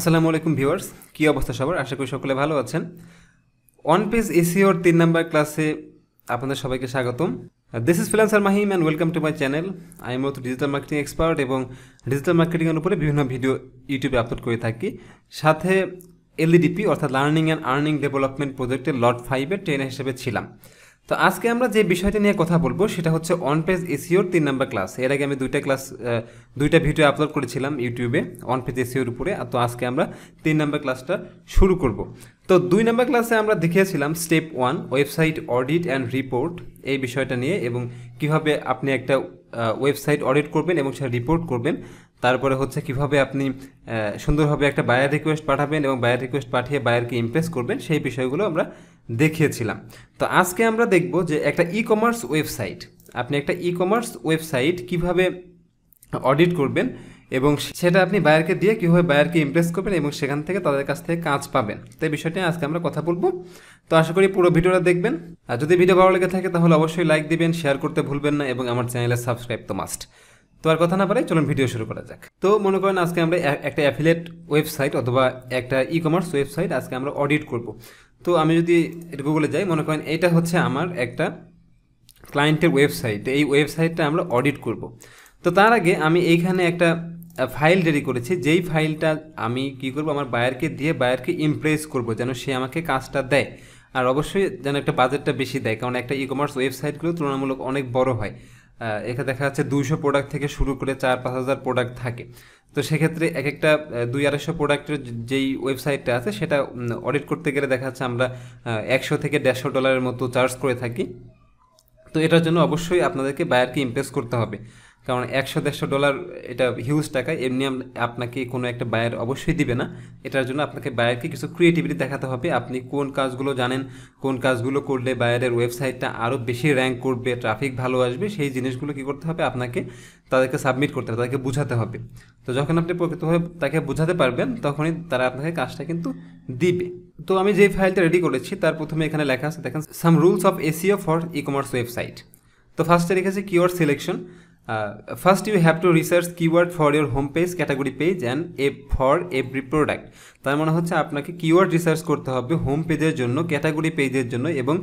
আসসালামু আলাইকুম ভিউয়ার্স, কী অবস্থা সবার? আশা করি সকলে ভালো আছেন। ওয়ান পেজ এসিওর তিন নাম্বার ক্লাসে আপনাদের সবাইকে স্বাগতম। This is freelancer Mahim and welcome to my channel আমি মূলত ডিজিটাল মার্কেটিং এক্সপার্ট এবং ডিজিটাল মার্কেটিংয়ের উপরে বিভিন্ন ভিডিও ইউটিউবে আপলোড করে থাকি। সাথে এলডিডিপি অর্থাৎ লার্নিং অ্যান্ড আর্নিং ডেভেলপমেন্ট প্রজেক্টের লট ফাইভের ট্রেনার হিসেবে ছিলাম। তো আজকে আমরা যে বিষয়টা নিয়ে কথা বলব, সেটা হচ্ছে অন পেজ এসিওর তিন নাম্বার ক্লাস এর আগে আমি দুইটা ক্লাস দুইটা ভিডিও আপলোড করেছিলাম ইউটিউবে অন পেজ এসিওর উপরে। তো আজকে আমরা তিন নাম্বার ক্লাসটা শুরু করব। তো দুই নাম্বার ক্লাসে আমরা দেখিয়েছিলাম step one website audit and report এই বিষয়টা নিয়ে এবং কীভাবে আপনি একটা ওয়েবসাইট অডিট করবেন এবং সেটা রিপোর্ট করবেন। তারপরে হচ্ছে কীভাবে আপনি সুন্দরভাবে একটা বায়ার রিকোয়েস্ট পাঠাবেন এবং বায়ার রিকোয়েস্ট পাঠিয়ে বায়ারকে ইমপ্রেস করবেন, সেই বিষয়গুলো আমরা দেখিয়েছিলাম। তো আজকে আমরা দেখব যে একটা ই কমার্স ওয়েবসাইট আপনি একটা ই কমার্স ওয়েবসাইট কীভাবে অডিট করবেন এবং সেটা আপনি বায়ারকে দিয়ে কীভাবে বায়ারকে ইমপ্রেস করবেন এবং সেখান থেকে তাদের কাছ থেকে কাজ পাবেন। তো এই বিষয়টি আজকে আমরা কথা বলব। তো আশা করি পুরো ভিডিওটা দেখবেন। আর যদি ভিডিও ভালো লেগে থাকে তাহলে অবশ্যই লাইক দিবেন শেয়ার করতে ভুলবেন না এবং আমার চ্যানেলে সাবস্ক্রাইব তো মাস্ট তো আর কথা না পারে চলুন ভিডিও শুরু করা যাক। তো মনে করেন আজকে আমরা একটা অ্যাফিলেট ওয়েবসাইট অথবা একটা ই কমার্স ওয়েবসাইট আজকে আমরা অডিট করব। তো আমি যদি গুগলে যাই, মনে করেন এটা হচ্ছে আমার একটা ক্লায়েন্টের ওয়েবসাইট এই ওয়েবসাইটটা আমরা অডিট করব। তো তার আগে আমি এইখানে একটা ফাইল রেডি করেছি। যেই ফাইলটা আমি কি করব, আমার বায়ারকে দিয়ে বায়ারকে ইমপ্রেস করব, যেন সে আমাকে কাজটা দেয়। আর অবশ্যই যেন একটা বাজেটটা বেশি দেয়, কারণ একটা ই কমার্স ওয়েবসাইটগুলো তুলনামূলক অনেক বড় হয়। এখানে দেখা যাচ্ছে দুইশো প্রোডাক্ট থেকে শুরু করে চার পাঁচ হাজার প্রোডাক্ট থাকে। তো সেক্ষেত্রে এক একটা দুই আড়াইশো প্রোডাক্টের যেই ওয়েবসাইটটা আছে, সেটা অডিট করতে গেলে দেখা যাচ্ছে আমরা একশো থেকে দেড়শো ডলারের মতো চার্জ করে থাকি। তো এটার জন্য অবশ্যই আপনাদেরকে বায়ারকে ইমপ্রেস করতে হবে। কারণ একশো, দেড়শো ডলার এটা হিউজ টাকা, এমনি আপনাকে কোনো একটা বায়ার অবশ্যই দিবে না। এটার জন্য আপনাকে বায়ারকে কিছু ক্রিয়েটিভিটি দেখাতে হবে। আপনি কোন কাজগুলো জানেন, কোন কাজগুলো করলে বায়ারের ওয়েবসাইটটা আরও বেশি র্যাঙ্ক করবে ট্রাফিক ভালো আসবে, সেই জিনিসগুলো কী করতে হবে? আপনাকে তাদেরকে সাবমিট করতে হবে, তাদেরকে বুঝাতে হবে। তো যখন আপনি প্রকৃতভাবে তাকে বুঝাতে পারবেন, তখনই তারা আপনাকে কাজটা কিন্তু দিবে। তো আমি যে ফাইলটা রেডি করেছি, তার প্রথমে এখানে লেখা আছে, দেখেন some rules of SEO for e commerce website তো ফার্স্টে রেখেছি keyword selection first you have to research keyword for your home page category page and a for every product তার মানে হচ্ছে আপনাকে কিওয়ার্ড রিসার্চ করতে হবে হোম পেজের জন্য ক্যাটাগরি পেজের জন্য, এবং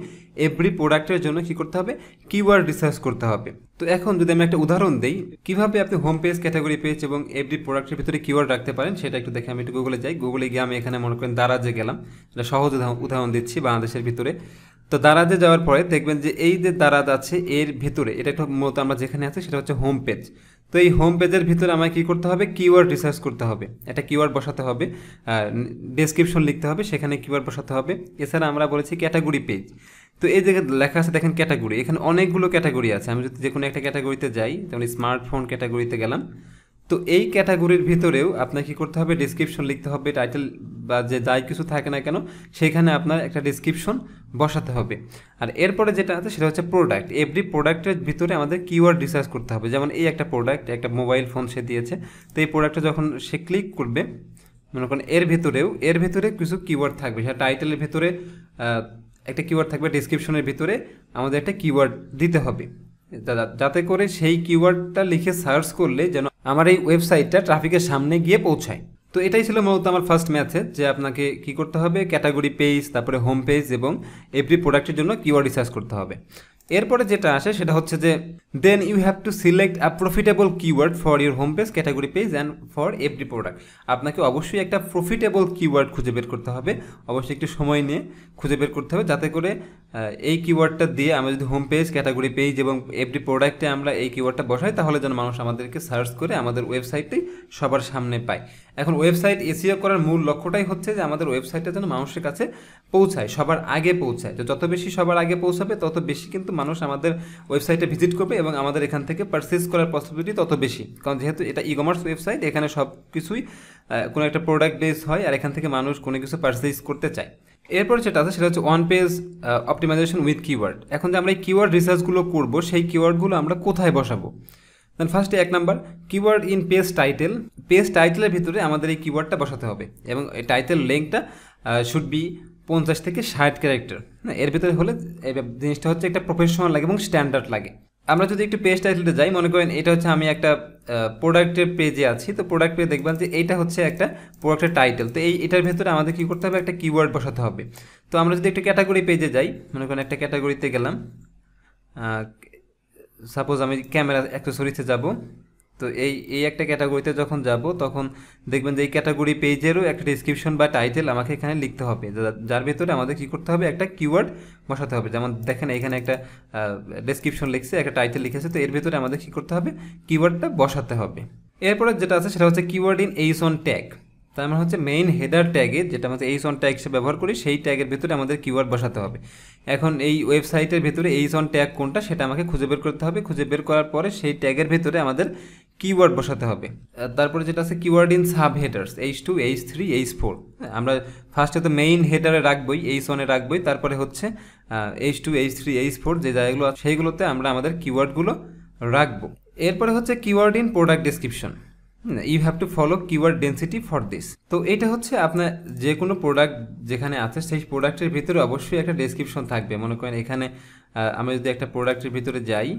এভরি প্রোডাক্টের জন্য কি করতে হবে? কিওয়ার্ড রিসার্চ করতে হবে। তো এখন যদি আমি একটা উদাহরণ দিই, কীভাবে আপনি হোম পেজ ক্যাটাগরি পেজ এবং এভরি প্রোডাক্টের ভিতরে কিওয়ার্ড রাখতে পারেন, সেটা একটু দেখে আমি একটু গুগলে যাই। গুগলে গিয়ে আমি এখানে মনে করেন দারাজে গেলাম। এটা সহজ উদাহরণ দিচ্ছি বাংলাদেশের ভিতরে। তো দারাজে যাওয়ার পরে দেখবেন যে এই যে দারাজ আছে, এর ভিতরে, এটা একটা মূলত আমরা যেখানে আছে সেটা হচ্ছে হোম পেজ তো এই হোম পেজের ভিতরে আমায় কী করতে হবে? কিওয়ার্ড রিসার্চ করতে হবে। একটা কিওয়ার্ড বসাতে হবে। ডেসক্রিপশন লিখতে হবে, সেখানে কিওয়ার্ড বসাতে হবে। এছাড়া আমরা বলেছি ক্যাটাগরি পেজ তো এই জায়গায় লেখা আছে, দেখেন ক্যাটাগরি এখানে অনেকগুলো ক্যাটাগরি আছে। আমি যদি যে কোনো একটা ক্যাটাগরিতে যাই, যেমন স্মার্টফোন ক্যাটাগরিতে গেলাম তো এই ক্যাটাগরির ভিতরেও আপনার কী করতে হবে ডিসক্রিপশন লিখতে হবে টাইটেল বা যে যাই কিছু থাকে না কেন, সেখানে আপনার একটা ডিসক্রিপশন বসাতে হবে। আর এরপরে যেটা আছে সেটা হচ্ছে প্রোডাক্ট এভরি প্রোডাক্টের ভিতরে আমাদের কিওয়ার্ড রিসার্চ করতে হবে। যেমন এই একটা প্রোডাক্ট একটা মোবাইল ফোন সে দিয়েছে। তো এই প্রোডাক্টটা যখন সে ক্লিক করবে, মনে করেন এর ভিতরেও, এর ভিতরে কিছু কিওয়ার্ড থাকবে। সেটা টাইটেলের ভিতরে একটা কিওয়ার্ড থাকবে ডিসক্রিপশনের ভিতরে আমাদের একটা কিওয়ার্ড দিতে হবে। যাতে করে সেই কিওয়ার্ডটা লিখে সার্চ করলে যেন আমার এই ওয়েবসাইটটা ট্রাফিকের সামনে গিয়ে পৌঁছায়। তো এটাই ছিল মূলত আমার ফার্স্ট ম্যাথে যে আপনাকে কি করতে হবে? ক্যাটাগরি পেজ তারপরে হোম পেজ এবং এভরি প্রোডাক্টের জন্য কিওয়ার্ড রিসার্চ করতে হবে। এরপরে যেটা আসে সেটা হচ্ছে যে then you have to select a profitable keyword for your home page category page and for every product আপনাকে অবশ্যই একটা প্রফিটেবল কিওয়ার্ড খুঁজে বের করতে হবে। অবশ্যই একটু সময় নিয়ে খুঁজে বের করতে হবে যাতে করে এই কিওয়ার্ডটা দিয়ে আমরা যদি হোম পেজ ক্যাটাগরি পেজ এবং এভরি প্রোডাক্টে আমরা এই কিওয়ার্ডটা বসাই, তাহলে যেন মানুষ আমাদেরকে সার্চ করে আমাদের ওয়েবসাইটটাই সবার সামনে পায়। এখন ওয়েবসাইট এসিও করার মূল লক্ষ্যটাই হচ্ছে যে আমাদের ওয়েবসাইটটা যেন মানুষের কাছে পৌঁছায়, সবার আগে পৌঁছায়। তো যত বেশি সবার আগে পৌঁছাবে, তত বেশি কিন্তু মানুষ আমাদের ওয়েবসাইটে ভিজিট করবে এবং আমাদের এখান থেকে পারচেস করার পসিবিলিটি তত বেশি। কারণ যেহেতু এটা ই কমার্স ওয়েবসাইট, এখানে সব কিছুই কোনো একটা প্রোডাক্ট বেস হয় আর এখান থেকে মানুষ কোনো কিছু পারচেস করতে চায়। এরপর যেটা আছে, সেটা হচ্ছে one page optimization with keyword এখন যে আমরা এই কিওয়ার্ড রিসার্চগুলো করব, সেই কিওয়ার্ডগুলো আমরা কোথায় বসাবো? দেন ফার্স্টে এক number keyword in page title page টাইটেলের ভিতরে আমাদের এই কিওয়ার্ডটা বসাতে হবে এবং এই টাইটেল লেঙ্কটা শুড বি পঞ্চাশ থেকে ষাট ক্যারেক্টার এর ভিতরে হলে জিনিসটা হচ্ছে একটা প্রফেশনাল লাগে এবং স্ট্যান্ডার্ড লাগে। আমরা যদি একটু পেজ টাইটেলটা যাই, মনে করেন এটা হচ্ছে আমি একটা প্রোডাক্টের পেজে আছি, তো প্রোডাক্ট পেজে দেখবেন যে এইটা হচ্ছে একটা প্রোডাক্টের টাইটেল তো এই, এটার ভেতরে আমাদের কী করতে হবে? একটা কিওয়ার্ড বসাতে হবে। তো আমরা যদি একটা ক্যাটাগরি পেজে যাই, মনে করেন একটা ক্যাটাগরিতে গেলাম সাপোজ আমি ক্যামেরা অ্যাক্সেসরিতে যাব, তো এই এই একটা ক্যাটাগরিতে যখন যাব, তখন দেখবেন যে এই ক্যাটাগরি পেজেরও একটা ডিসক্রিপশন বা টাইটেল আমাকে এখানে লিখতে হবে। যার ভেতরে আমাদের কী করতে হবে? একটা কিওয়ার্ড বসাতে হবে। যেমন দেখেন এখানে একটা ডিসক্রিপশন লিখছে, একটা টাইটেল লিখেছে, তো এর ভেতরে আমাদের কী করতে হবে? কিওয়ার্ডটা বসাতে হবে। এরপরে যেটা আছে, সেটা হচ্ছে keyword in H one tag তার মানে হচ্ছে মেইন হেডার ট্যাগে যেটা আমাদের এইস অন ট্যাগ হিসেবে ব্যবহার করি, সেই ট্যাগের ভিতরে আমাদের কিওয়ার্ড বসাতে হবে। এখন এই ওয়েবসাইটের ভিতরে এইস অন ট্যাগ কোনটা সেটা আমাকে খুঁজে বের করতে হবে। খুঁজে বের করার পরে সেই ট্যাগের ভিতরে আমাদের কিওয়ার্ড বসাতে হবে। তারপরে যেটা আছে keyword in sub headers H two H three H four আমরা ফার্স্টে তো মেইন হেডারে রাখবই এইচ ওয়ানে রাখবই, তারপরে হচ্ছে H two H three H four যে জায়গাগুলো সেইগুলোতে আমরা আমাদের কিওয়ার্ডগুলো রাখব। এরপরে হচ্ছে keyword in product description you have to follow keyword density for this তো এটা হচ্ছে আপনার যে কোনো প্রোডাক্ট যেখানে আছে, সেই প্রোডাক্টের ভিতরে অবশ্যই একটা ডেসক্রিপশন থাকবে। মনে করেন এখানে আমি যদি একটা প্রোডাক্টের ভিতরে যাই,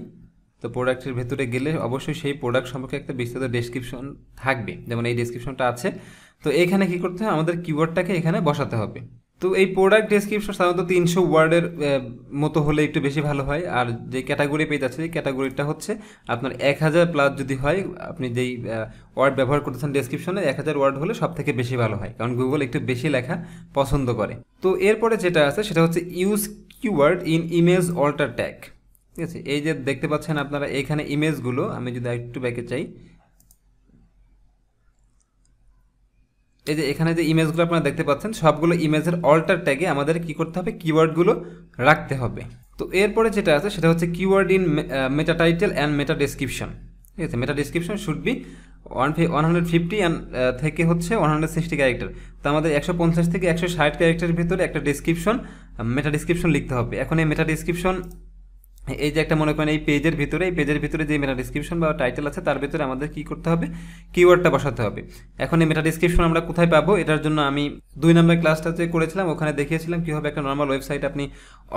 তো প্রোডাক্টের ভেতরে গেলে অবশ্যই সেই প্রোডাক্ট সম্পর্কে একটা বিস্তারিত ডেসক্রিপশন থাকবে। যেমন এই ডেসক্রিপশনটা আছে। তো এখানে কি করতে হবে আমাদের কিওয়ার্ডটাকে এখানে বসাতে হবে। তো এই প্রোডাক্ট ডেসক্রিপশন সাধারণত তিনশো ওয়ার্ডের মতো হলে একটু বেশি ভালো হয়। আর যে ক্যাটাগরি পেজ আছে, এই ক্যাটাগরিটা হচ্ছে আপনার এক হাজার প্লাস যদি হয়, আপনি যেই ওয়ার্ড ব্যবহার করতেছেন ডেসক্রিপশনে এক হাজার ওয়ার্ড হলে সব থেকে বেশি ভালো হয়, কারণ গুগল একটু বেশি লেখা পছন্দ করে। তো এরপরে যেটা আছে, সেটা হচ্ছে use keyword in image alter tag ঠিক আছে? এই যে দেখতে পাচ্ছেন আপনারা, এখানে ইমেজগুলো আমি যদি একটু ব্যাকে চাই এই যে এখানে যে ইমেজগুলো আপনারা দেখতে পাচ্ছেন, সবগুলো ইমেজের অল্টার ট্যাগে আমাদের কি করতে হবে? কিওয়ার্ডগুলো রাখতে হবে। তো এরপরে যেটা আছে, সেটা হচ্ছে keyword in meta title and meta description ঠিক আছে? Meta description should be one one hundred fifty থেকে হচ্ছে ওয়ান হান্ড্রেড সিক্সটি ক্যারেক্টার তো আমাদের একশো পঞ্চাশ থেকে একশো ষাট ক্যারেক্টারের ভিতরে একটা ডিসক্রিপশন মেটা ডিসক্রিপশন লিখতে হবে। এখন এই মেটা ডিসক্রিপশন এই যে একটা মনে করেন এই পেজের ভিতরে, এই পেজের ভিতরে যে মেটা ডিসক্রিপশন বা টাইটেল আছে, তার ভিতরে আমাদের কি করতে হবে? কিওয়ার্ডটা বসাতে হবে। এখন এই মেটা ডিসক্রিপশন আমরা কোথায় পাবো? এটার জন্য আমি দুই নম্বর ক্লাসটাতে করেছিলাম, ওখানে দেখিয়েছিলাম কীভাবে একটা নর্মাল ওয়েবসাইট আপনি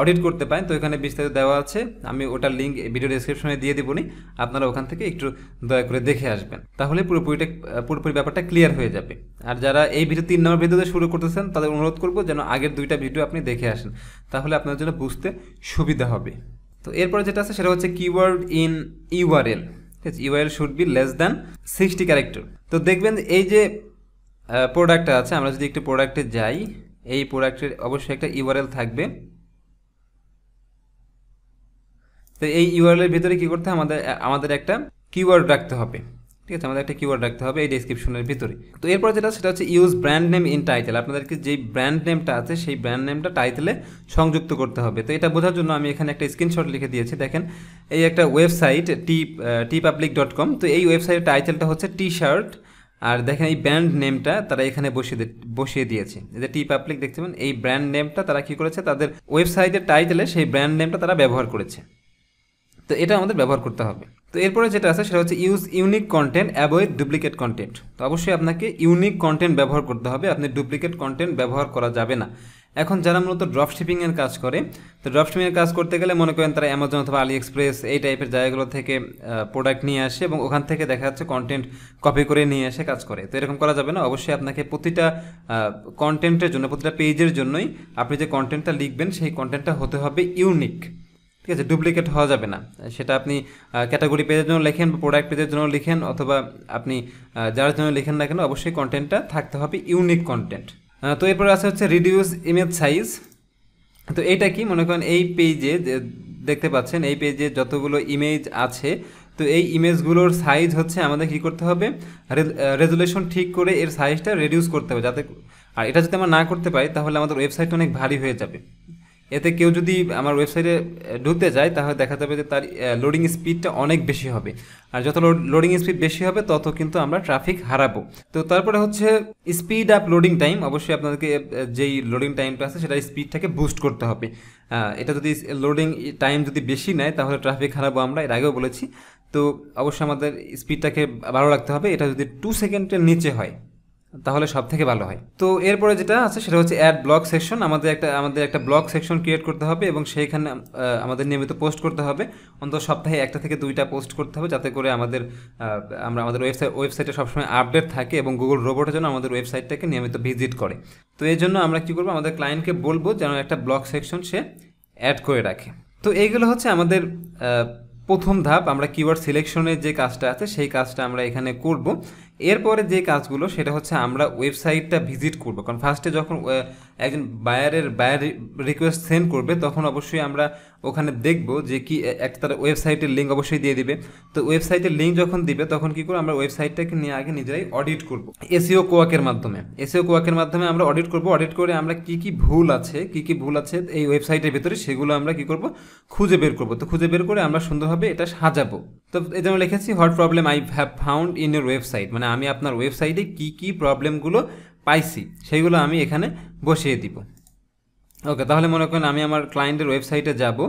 অডিট করতে পারেন। তো এখানে বিস্তারিত দেওয়া আছে। আমি ওটার লিঙ্ক ভিডিও ডিসক্রিপশনে দিয়ে দেবো দেবনি আপনারা ওখান থেকে একটু দয়া করে দেখে আসবেন। তাহলে পুরোপুরিটা পুরোপুরি ব্যাপারটা ক্লিয়ার হয়ে যাবে। আর যারা এই ভিডিও তিন নম্বর ভিডিওতে শুরু করতেছেন, তাদের অনুরোধ করব যেন আগের দুইটা ভিডিও আপনি দেখে আসেন। তাহলে আপনার জন্য বুঝতে সুবিধা হবে। তো এরপরে যেটা আছে সেটা হচ্ছে কিওয়ার্ড ইন ইউআরএল ঠিক আছে? URL should be less than sixty character তো দেখবেন এই যে প্রোডাক্টটা আছে, আমরা যদি একটু প্রোডাক্টে যাই, এই প্রোডাক্টের অবশ্যই একটা ইউআরএল থাকবে। তো এই ইউআরএলের ভিতরে কী করতে আমাদের আমাদের একটা কিওয়ার্ড রাখতে হবে। ঠিক আছে, আমাদের একটা কিওয়ার্ড রাখতে হবে এই ডিসক্রিপশনের ভিতরে। তো এরপর যেটা, সেটা হচ্ছে use brand name in title আপনাদেরকে যেই ব্র্যান্ড নেমটা আছে, সেই ব্র্যান্ড নেমটা টাইটেলে সংযুক্ত করতে হবে। তো এটা বোঝার জন্য আমি এখানে একটা স্ক্রিনশট লিখে দিয়েছি। দেখেন, এই একটা website T T public dot com তো এই ওয়েবসাইটের টাইটেলটা হচ্ছে টি শার্ট আর দেখেন, এই ব্র্যান্ড নেমটা তারা এখানে বসিয়ে বসিয়ে দিয়েছে। যে টি পাবলিক দেখতে পাবেন এই ব্র্যান্ড নেমটা তারা কি করেছে? তাদের ওয়েবসাইটের টাইটেলে সেই ব্র্যান্ড নেমটা তারা ব্যবহার করেছে। তো এটা আমাদের ব্যবহার করতে হবে। তো এরপরে যেটা আছে সেটা হচ্ছে use unique content avoid duplicate content তো অবশ্যই আপনাকে ইউনিক কন্টেন্ট ব্যবহার করতে হবে, আপনি ডুপ্লিকেট কন্টেন্ট ব্যবহার করা যাবে না। এখন যারা মূলত ড্রপ শিপিংয়ের কাজ করে, তো ড্রপ শিপিংয়ের কাজ করতে গেলে মনে করেন তারা অ্যামাজন অথবা আলি এক্সপ্রেস এই টাইপের জায়গাগুলো থেকে প্রোডাক্ট নিয়ে আসে এবং ওখান থেকে দেখা যাচ্ছে কন্টেন্ট কপি করে নিয়ে এসে কাজ করে। তো এরকম করা যাবে না, অবশ্যই আপনাকে প্রতিটা কন্টেন্টের জন্য, প্রতিটা পেজের জন্যই আপনি যে কন্টেন্টটা লিখবেন, সেই কন্টেন্টটা হতে হবে ইউনিক ঠিক আছে ডুপ্লিকেট হওয়া যাবে না। সেটা আপনি ক্যাটাগরি পেজের জন্য লেখেন বা প্রোডাক্ট পেজের জন্য লিখেন অথবা আপনি যার জন্য লিখেন না কেন, অবশ্যই কন্টেন্টটা থাকতে হবে ইউনিক কন্টেন্ট তো এরপরে আছে হচ্ছে রিডিউস ইমেজ সাইজ তো এইটা কি? মনে করেন এই পেজে দেখতে পাচ্ছেন, এই পেজে যতগুলো ইমেজ আছে, তো এই ইমেজগুলোর সাইজ হচ্ছে আমাদের কি করতে হবে? রেজুলেশন ঠিক করে এর সাইজটা রেডিউস করতে হবে যাতে, আর এটা যদি আমরা না করতে পারি, তাহলে আমাদের ওয়েবসাইট অনেক ভারী হয়ে যাবে। এতে কেউ যদি আমার ওয়েবসাইটে ঢুকতে যায়, তাহলে দেখা যাবে যে তার লোডিং স্পিডটা অনেক বেশি হবে। আর যত লোডিং স্পিড বেশি হবে, তত কিন্তু আমরা ট্রাফিক হারাবো। তো তারপরে হচ্ছে স্পিড আপ লোডিং টাইম অবশ্যই আপনাদেরকে যেই লোডিং টাইমটা আছে, সেটা স্পিডটাকে বুস্ট করতে হবে। এটা যদি লোডিং টাইম যদি বেশি নেয়, তাহলে ট্রাফিক হারাবো আমরা, এর আগেও বলেছি। তো অবশ্যই আমাদের স্পিডটাকে ভালো রাখতে হবে। এটা যদি টু সেকেন্ডের নিচে হয় তাহলে সব থেকে ভালো হয়। তো এরপরে যেটা আছে সেটা হচ্ছে অ্যাড ব্লগ সেকশন আমাদের একটা আমাদের একটা ব্লগ সেকশন ক্রিয়েট করতে হবে এবং সেইখানে আমাদের নিয়মিত পোস্ট করতে হবে। অন্তত সপ্তাহে একটা থেকে দুইটা পোস্ট করতে হবে যাতে করে আমাদের আমরা আমাদের ওয়েবসাইট ওয়েবসাইটে সবসময় আপডেট থাকে এবং গুগল রোবটের জন্য আমাদের ওয়েবসাইটটাকে নিয়মিত ভিজিট করে। তো এই জন্য আমরা কী করব, আমাদের ক্লায়েন্টকে বলব যেন একটা ব্লগ সেকশন সে অ্যাড করে রাখে। তো এইগুলো হচ্ছে আমাদের প্রথম ধাপ। আমরা কিওয়ার্ড সিলেকশনের যে কাজটা আছে সেই কাজটা আমরা এখানে করব। এরপরে যে কাজগুলো, সেটা হচ্ছে আমরা ওয়েবসাইটটা ভিজিট করব। কারণ ফার্স্টে যখন একজন বায়ারের বায়ার রিকোয়েস্ট সেন্ড করবে, তখন অবশ্যই আমরা ওখানে দেখব যে কি এক তার ওয়েবসাইটের লিঙ্ক অবশ্যই দিয়ে দিবে। তো ওয়েবসাইটের লিঙ্ক যখন দিবে, তখন কি করব, আমরা ওয়েবসাইটটাকে নিয়ে আগে নিজেরাই অডিট করব। এসিও কোয়াকের মাধ্যমে। এসিও কোয়াকের মাধ্যমে আমরা অডিট করব। অডিট করে আমরা কি কি ভুল আছে, কি কি ভুল আছে এই ওয়েবসাইটের ভিতরে, সেগুলো আমরা কি করব, খুঁজে বের করব। তো খুঁজে বের করে আমরা সুন্দরভাবে এটা সাজাবো। তো এই যেমন লিখেছি what problem I have found in your website মানে আমি আপনার ওয়েবসাইটে কি কি প্রবলেমগুলো পাইছি সেইগুলো আমি এখানে বসিয়ে দিব। ওকে তাহলে মনে করেন আমি আমার ক্লায়েন্টের ওয়েবসাইটে যাব।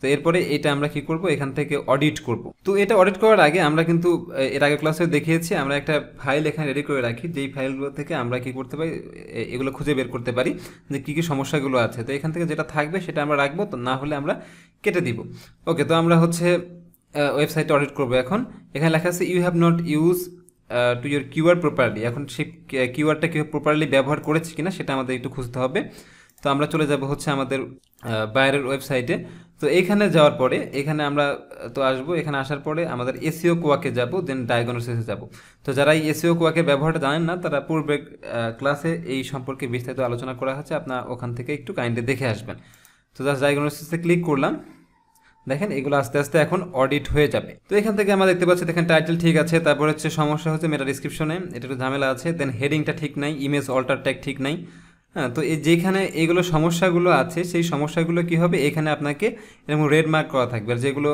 তো এরপরে এটা আমরা কি করব? এখান থেকে অডিট করব। তো এটা অডিট করার আগে আমরা কিন্তু এর আগে ক্লাসে দেখিয়েছি, আমরা একটা ফাইল এখানে রেডি করে রাখি। যেই ফাইলগুলো থেকে আমরা কি করতে পারি এগুলো খুঁজে বের করতে পারি যে কী কী সমস্যাগুলো আছে। তো এখান থেকে যেটা থাকবে সেটা আমরা রাখব, তো না হলে আমরা কেটে দিব। ওকে তো আমরা হচ্ছে ওয়েবসাইটে অডিট করব এখন। এখানে লেখা আছে you have not use to your QR properly এখন সেই কিউআরটা কীভাবে প্রপারলি ব্যবহার করেছি কিনা সেটা আমাদের একটু খুঁজতে হবে। তো আমরা চলে যাব হচ্ছে আমাদের বাইরের ওয়েবসাইটে তো এইখানে যাওয়ার পরে, এখানে আমরা তো আসব, এখানে আসার পরে আমাদের এসিও কোয়াকে যাব দেন ডায়াগনোসিসে যাব। তো যারা এই এসিও কোয়াকের ব্যবহারটা জানেন না, তারা পূর্বে ক্লাসে এই সম্পর্কে বিস্তারিত আলোচনা করা হচ্ছে, আপনার ওখান থেকে একটু কাইন্ডলি দেখে আসবেন। তো জাস্ট ডায়াগনোসিসে ক্লিক করলাম। দেখেন, এগুলো আস্তে আস্তে এখন অডিট হয়ে যাবে। তো এখান থেকে আমরা দেখতে পাচ্ছি, দেখেন টাইটেল ঠিক আছে, তারপর হচ্ছে সমস্যা হচ্ছে মেটা ডিসক্রিপশনে এটা একটু ঝামেলা আছে দেন হেডিংটা ঠিক নাই ইমেজ অল্টার ট্যাগ ঠিক নাই। হ্যাঁ তো এই যেখানে এগুলো সমস্যাগুলো আছে, সেই সমস্যাগুলো কি হবে? এখানে আপনাকে এরকম রেড মার্ক করা থাকবে। আর যেগুলো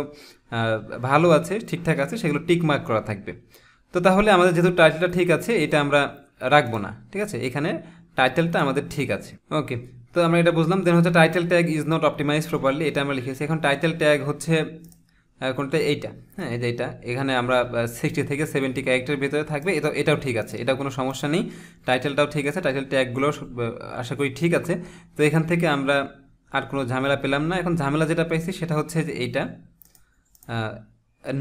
ভালো আছে, ঠিকঠাক আছে, সেগুলো টিক মার্ক করা থাকবে। তো তাহলে আমাদের যেহেতু টাইটেলটা ঠিক আছে, এটা আমরা রাখব না, ঠিক আছে? এখানে টাইটেলটা আমাদের ঠিক আছে। ওকে তো আমরা এটা বুঝলাম। দেন হচ্ছে title tag is not optimize properly এটা আমরা লিখেছি। এখন টাইটেল ট্যাগ হচ্ছে কোনটা? এইটা। হ্যাঁ এই যে এইটা। এখানে আমরা সিক্সটি থেকে সেভেন্টি ক্যারেক্টারের ভিতরে থাকবে। এটা এটাও ঠিক আছে। এটা কোনো সমস্যা নেই। টাইটেলটাও ঠিক আছে। টাইটেল ট্যাগগুলো আশা করি ঠিক আছে। তো এখান থেকে আমরা আর কোনো ঝামেলা পেলাম না। এখন ঝামেলা যেটা পাইছি সেটা হচ্ছে যে এইটা।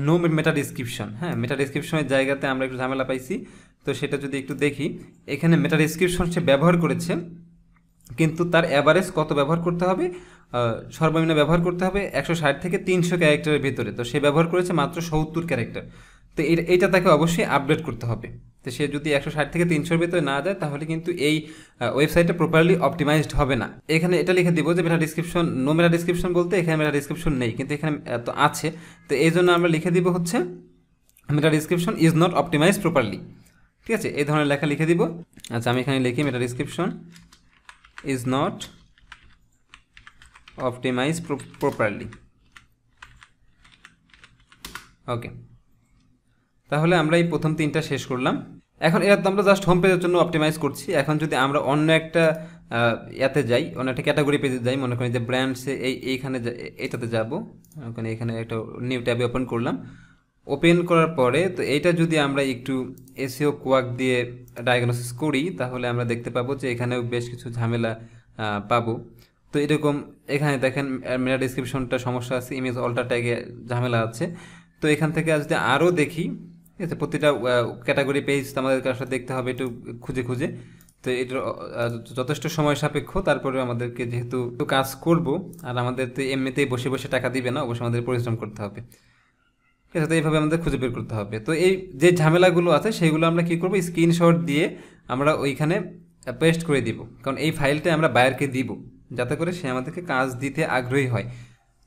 নো মেটা ডিসক্রিপশন হ্যাঁ মেটা ডিসক্রিপশনের জায়গাতে আমরা একটু ঝামেলা পাইছি। তো সেটা যদি একটু দেখি। এখানে মেটা ডিসক্রিপশন সে ব্যবহার করেছে। কিন্তু তার অ্যাভারেজ কত ব্যবহার করতে হবে? সর্বনিম্ন ব্যবহার করতে হবে একশো ষাট থেকে তিনশো ক্যারেক্টারের ভিতরে। তো সে ব্যবহার করেছে মাত্র সত্তর ক্যারেক্টার। তো এইটা তাকে অবশ্যই আপডেট করতে হবে। তো সে যদি একশো ষাট থেকে তিনশোর ভিতরে না যায়, তাহলে কিন্তু এই ওয়েবসাইটটা প্রপারলি অপটিমাইজড হবে না। এখানে এটা লিখে দিব যে meta description no meta description বলতে এখানে মেটা ডিসক্রিপশন নেই, কিন্তু এখানে তো আছে। তো এই জন্য আমরা লিখে দিব হচ্ছে meta description is not optimized properly ঠিক আছে? এই ধরনের লেখা লিখে দিব। আচ্ছা আমি এখানে লিখি meta description is not optimized pro- properly. Okay তাহলে আমরা এই প্রথম তিনটা শেষ করলাম। এখন এটা তো আমরা জাস্ট হোম পেজের জন্য অপটিমাইজ করছি। এখন যদি আমরা অন্য একটা ইয়াতে যাই, অন্য একটা ক্যাটাগরি পেজে যাই, মনে করি যে ব্র্যান্ডসে এই, এইখানে এটাতে যাব। ওখানে এখানে একটা নিউ ট্যাবে ওপেন করলাম। ওপেন করার পরে, তো এইটা যদি আমরা একটু এসিও কোয়াক দিয়ে ডায়াগনোসিস করি, তাহলে আমরা দেখতে পাবো যে এখানেও বেশ কিছু ঝামেলা পাবো। তো এরকম এখানে দেখেন মেটা ডিসক্রিপশনটা সমস্যা আছে ইমেজ অল্টার ট্যাগে ঝামেলা আছে। তো এখান থেকে যদি আরও দেখি, ঠিক আছে, প্রতিটা ক্যাটাগরি পেজ আমাদেরকে আসলে দেখতে হবে একটু খুঁজে খুঁজে। তো এটার যথেষ্ট সময় সাপেক্ষ তারপরে আমাদেরকে যেহেতু কাজ করব, আর আমাদের তো এমনিতেই বসে বসে টাকা দিবে না, অবশ্যই আমাদের পরিশ্রম করতে হবে। ঠিক আছে, তো এইভাবে আমাদের খুঁজে বের করতে হবে। তো এই যে ঝামেলাগুলো আছে, সেইগুলো আমরা কি করব? স্ক্রিনশট দিয়ে আমরা ওইখানে পেস্ট করে দিব। কারণ এই ফাইলটা আমরা বায়ারকে দিব, যাতে করে সে আমাদেরকে কাজ দিতে আগ্রহী হয়।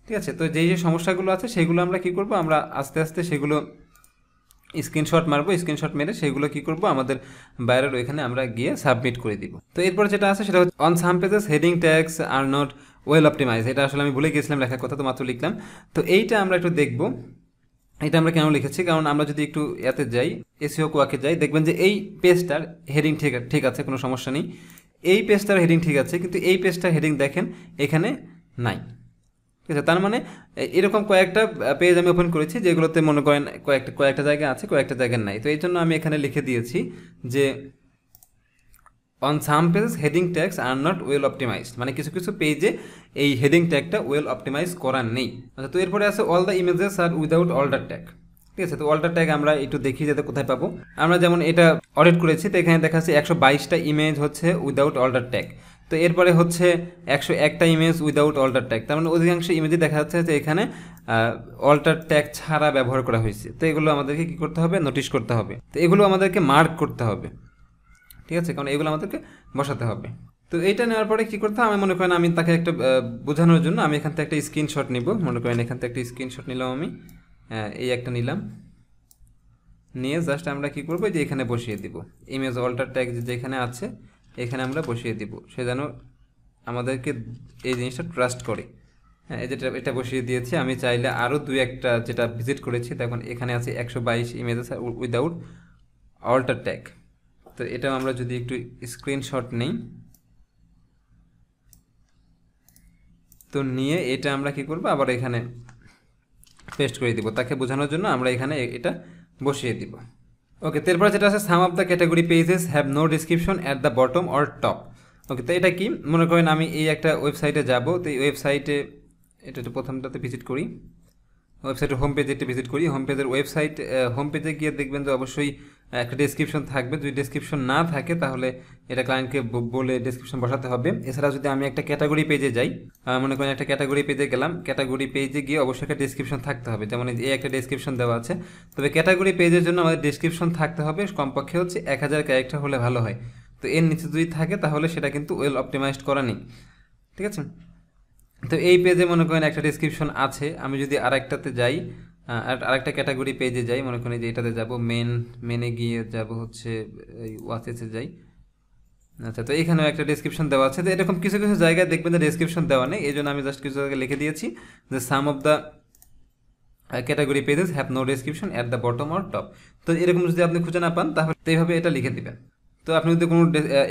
ঠিক আছে, তো যেই যে সমস্যাগুলো আছে, সেগুলো আমরা কি করব? আমরা আস্তে আস্তে সেগুলো স্ক্রিনশট মারবো স্ক্রিনশট মেরে সেগুলো কি করব? আমাদের বাইরের ওইখানে আমরা গিয়ে সাবমিট করে দিব। তো এরপর যেটা আছে, সেটা হচ্ছে on some pages heading tags are not well optimize এটা আসলে আমি ভুলে গিয়েছিলাম লেখার কথা তো মাত্র লিখলাম। তো এইটা আমরা একটু দেখব। এটা আমরা কেন লিখেছি? কারণ আমরা যদি একটু এতে যাই এসিও কোয়াকে যাই, দেখবেন যে এই পেজটার হেডিং ঠিক ঠিক আছে, কোনো সমস্যা নেই। এই পেজটার হেডিং ঠিক আছে, কিন্তু এই পেজটার হেডিং দেখেন, এখানে নাই। ঠিক আছে, তার মানে এরকম কয়েকটা পেজ আমি ওপেন করেছি, যেগুলোতে মনে করেন কয়েকটা কয়েকটা জায়গা আছে, কয়েকটা জায়গা নাই। তো এই জন্য আমি এখানে লিখে দিয়েছি যে on some pages heading tags are not well optimized মানে কিছু কিছু পেজে এই হেডিং ট্যাগটা ওয়েল অপটিমাইজ করা নেই। আচ্ছা তো এরপরে আছে all the images are without alter tag ঠিক আছে, তো অল্টার ট্যাগ আমরা একটু দেখি যাতে কোথায় পাবো। আমরা যেমন এটা অডিট করেছি, তো এখানে দেখা যাচ্ছে একশো বাইশটা ইমেজ হচ্ছে উইদাউট অল্টার ট্যাগ তো এরপরে হচ্ছে একশো একটা ইমেজ উইদাউট অল্টার ট্যাগ তার মানে অধিকাংশ ইমেজে দেখা যাচ্ছে যে এখানে অল্টার ট্যাগ ছাড়া ব্যবহার করা হয়েছে। তো এগুলো আমাদেরকে কী করতে হবে? নোটিশ করতে হবে। তো এগুলো আমাদেরকে মার্ক করতে হবে। ঠিক আছে? কারণ এগুলো আমাদেরকে বসাতে হবে। তো এইটা নেওয়ার পরে কী করতে হবে? আমি মনে করেন আমি তাকে একটা বোঝানোর জন্য আমি এখান থেকে একটা স্ক্রিনশট নিব। মনে করেন এখান থেকে একটা স্ক্রিনশট নিলাম আমি। এই একটা নিলাম। নিয়ে জাস্ট আমরা কি করব? যে এখানে বসিয়ে দিব। ইমেজ অল্টার ট্যাগ যেখানে আছে, এখানে আমরা বসিয়ে দিব। সে যেন আমাদেরকে এই জিনিসটা ট্রাস্ট করে। হ্যাঁ যেটা, এটা বসিয়ে দিয়েছি। আমি চাইলে আরও দুই একটা যেটা ভিজিট করেছি তখন এখানে আছে একশো বাইশ ইমেজেস উইদাউট অল্টার ট্যাগ তো এটা আমরা যদি একটু স্ক্রিনশট নেই। তো নিয়ে এটা আমরা কি করব? আবার এখানে পেস্ট করে দিব। তাকে বোঝানোর জন্য আমরা এখানে এটা বসিয়ে দিব। ওকে তারপর যেটা আছে some of the category pages have no description at the bottom or top okay তো এটা কি? মনে করেন আমি এই একটা ওয়েবসাইটে যাব। তো এই ওয়েবসাইটে এটা তো প্রথমটাতে ভিজিট করি। ওয়েবসাইটের হোম পেজে একটু ভিজিট করি। হোম পেজের ওয়েবসাইট হোম পেজে গিয়ে দেখবেন যে অবশ্যই একটা ডেসক্রিপশন থাকবে। যদি ডেসক্রিপশন না থাকে, তাহলে এটা ক্লায়েন্টকে বলে ডেসক্রিপশন বসাতে হবে। এছাড়া যদি আমি একটা ক্যাটাগরি পেজে যাই মনে করেন একটা ক্যাটাগরি পেজে গেলাম ক্যাটাগরি পেজে গিয়ে অবশ্যই একটা ডেসক্রিপশন থাকতে হবে। যেমন এই একটা ডেসক্রিপশন দেওয়া আছে। তবে ক্যাটাগরি পেজের জন্য আমাদের ডেসক্রিপশন থাকতে হবে। কমপক্ষে হচ্ছে এক হাজার ক্যারেক্টার হলে ভালো হয়। তো এর নিচে যদি থাকে, তাহলে সেটা কিন্তু ওয়েল অপটিমাইজড করা নেই। ঠিক আছে? তো এই পেজে মনে করেন একটা ডিসক্রিপশন আছে। আমি যদি আরেকটাতে যাই আরেকটা ক্যাটাগরি পেজে যাই, মনে করেন যে এটাতে যাব মেন মেনে গিয়ে যাব হচ্ছে, এই ওয়াচেসে যাই। আচ্ছা তো এখানেও একটা ডিসক্রিপশন দেওয়া আছে। তো এরকম কিছু কিছু জায়গায় দেখবেন যে ডিসক্রিপশন দেওয়া নেই, এই জন্য আমি জাস্ট কিছু জায়গায় লিখে দিয়েছি যে some of the category pages have no description at the bottom or top তো এরকম যদি আপনি খুঁজে না পান, তাহলে এইভাবে এটা লিখে দিবেন। তো আপনি যদি কোনো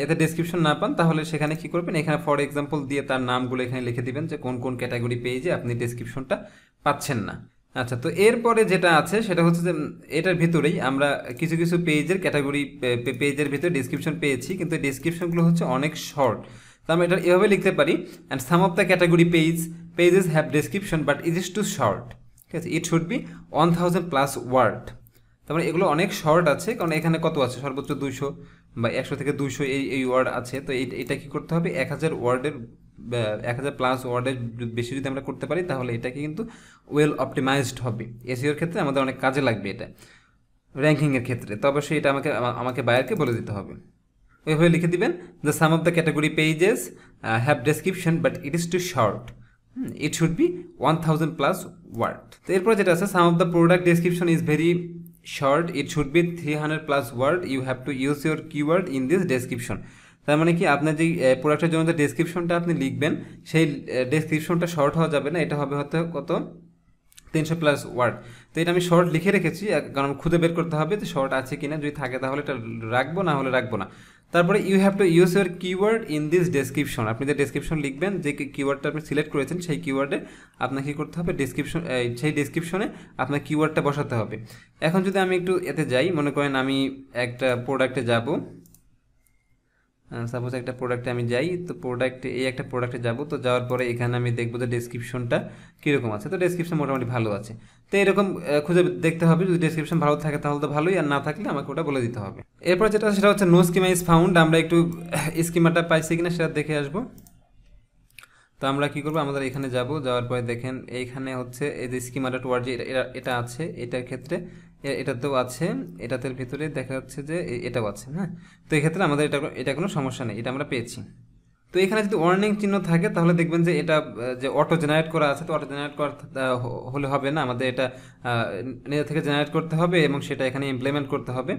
এতে ডেসক্রিপশন না পান, তাহলে সেখানে কি করবেন? এখানে ফর এক্সাম্পল দিয়ে তার নামগুলো এখানে লিখে দিবেন যে কোন কোন ক্যাটাগরি পেজে আপনি ডেসক্রিপশনটা পাচ্ছেন না। আচ্ছা তো এরপরে যেটা আছে সেটা হচ্ছে যে এটার ভিতরেই আমরা কিছু কিছু পেজের ক্যাটাগরি পেজের ভিতরে ডিসক্রিপশন পেয়েছি, কিন্তু ডিসক্রিপশনগুলো হচ্ছে অনেক শর্ট তো আমরা এটা এভাবে লিখতে পারি and some of the category page pages have description but is is too short ঠিক আছে it should be one thousand plus word তারপরে এগুলো অনেক শর্ট আছে, কারণ এখানে কত আছে? সর্বোচ্চ দুইশো বা একশো থেকে দুইশো এই এই ওয়ার্ড আছে, তো এটা কি করতে হবে? এক হাজার ওয়ার্ডের এক হাজার প্লাস ওয়ার্ডের বেশি যদি আমরা করতে পারি, তাহলে এটাকে কিন্তু ওয়েল অপটিমাইজড হবে। এসিওর ক্ষেত্রে আমাদের অনেক কাজে লাগবে এটা। র্যাঙ্কিংয়ের ক্ষেত্রে। তো অবশ্যই এটা আমাকে আমাকে বায়ারকে বলে দিতে হবে। ওইভাবে লিখে দিবেন the some of the category pages have description but it is too short it should be one thousand plus word তো এরপর যেটা আছে some of the product description is very short it should be three hundred plus word you have to use your keyword in this description তার মানে কি আপনার যে প্রোডাক্টের জন্য যে ডেসক্রিপশনটা আপনি লিখবেন, সেই ডেসক্রিপশনটা শর্ট হওয়া যাবে না, এটা হবে হয়তো কত? তিনশো প্লাস ওয়ার্ড তো এটা আমি শর্ট লিখে রেখেছি কারণ খুঁজে বের করতে হবে যে শর্ট আছে কিনা, যদি থাকে তাহলে এটা রাখব, না হলে রাখব না। তারপরে you have to use your keyword in this description আপনি যে ডেসক্রিপশন লিখবেন, যে কিওয়ার্ডটা আপনি সিলেক্ট করেছেন, সেই কিওয়ার্ডে আপনাকে কী করতে হবে ডেসক্রিপশন সেই ডেসক্রিপশনে আপনার কিওয়ার্ডটা বসাতে হবে। এখন যদি আমি একটু এতে যাই, মনে করেন আমি একটা প্রোডাক্টে যাব সাপোজ একটা প্রোডাক্টে আমি যাই, তো প্রোডাক্টে এই একটা প্রোডাক্টে যাব, তো যাওয়ার পরে এখানে আমি দেখব যে ডেসক্রিপশনটা কীরকম আছে। তো ডেসক্রিপশন মোটামুটি ভালো আছে। তো এরকম খুঁজে দেখতে হবে। যদি ডেসক্রিপশন ভালো থাকে তাহলে তো ভালোই, আর না থাকলে আমাকে ওটা বলে দিতে হবে। এরপর যেটা সেটা হচ্ছে নো স্কিমা ইজ ফাউন্ড আমরা একটু স্কিমাটা পাইছি কিনা সেটা দেখে আসব। তো আমরা কি করব? আমাদের এখানে যাব, যাওয়ার পরে দেখেন, এইখানে হচ্ছে এই যে স্কিমাটা টুয়ার্ড যে এটা আছে। এটার ক্ষেত্রে এটাতেও আছে এটাতে ভিতরে দেখা যাচ্ছে যে এটাও আছে হ্যাঁ? তো এক্ষেত্রে আমাদের এটা এটা কোনো সমস্যা নেই, এটা আমরা পেয়েছি। তো এখানে যদি ওয়ার্নিং চিহ্ন থাকে, তাহলে দেখবেন যে এটা, যে অটো জেনারেট করা আছে, তো অটো জেনারেট করা হলে হবে না, আমাদের এটা নিজে থেকে জেনারেট করতে হবে এবং সেটা এখানে ইমপ্লিমেন্ট করতে হবে।